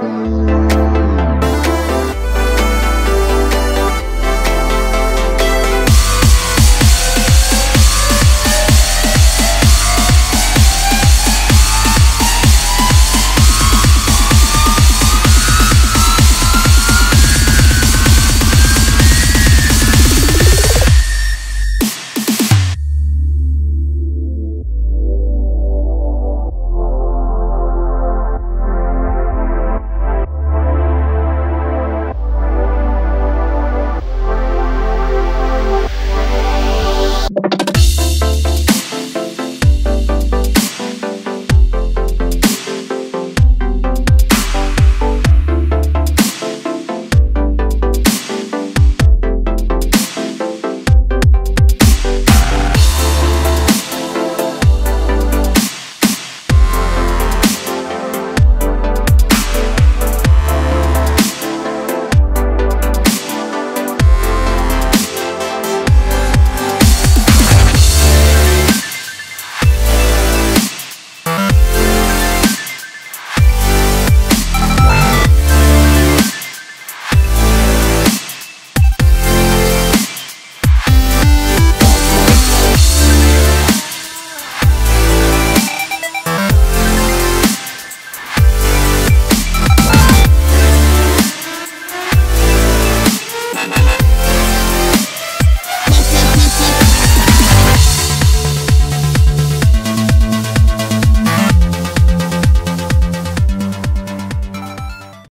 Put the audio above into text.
Música